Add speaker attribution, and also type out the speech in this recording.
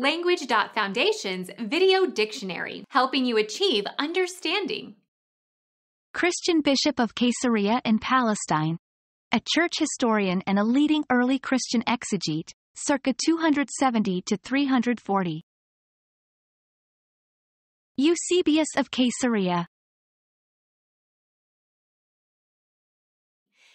Speaker 1: Language.Foundation's Video Dictionary, helping you achieve understanding.
Speaker 2: Christian Bishop of Caesarea in Palestine, a church historian and a leading early Christian exegete, circa 270 to 340. Eusebius of Caesarea.